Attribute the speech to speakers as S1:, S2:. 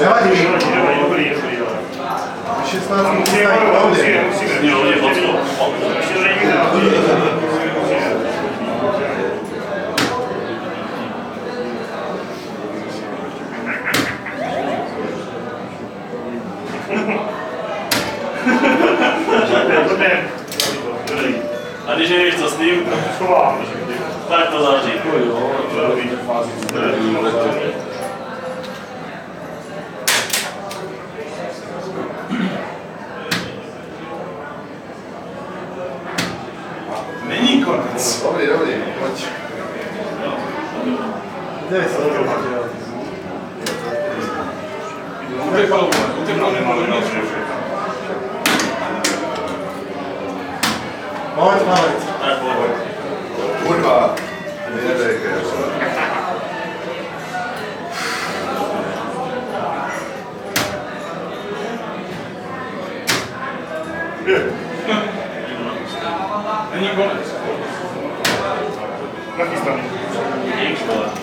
S1: Nevadí.
S2: Dobrý, dobrý, dobrý.
S1: 16 musí
S2: Musíme,
S3: A když nevíš, co s ním,
S2: Schovám.
S3: tak to zavři.
S4: Není konec.
S1: Dobrý, dobrý, pojď. Dej se do toho.
S4: Utekal, utekal, nemáme na
S1: Pojď, Moritz,
S4: Moritz. Wunderbar.
S2: Any
S3: comments? Pakistan.